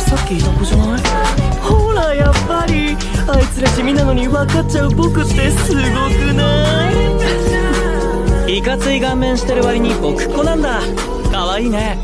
さっきいた子じゃない？ほらやっぱり。あいつら地味なのに分かっちゃう僕ってすごくない？いかつい顔面してる割に僕っ子なんだ。かわいいね。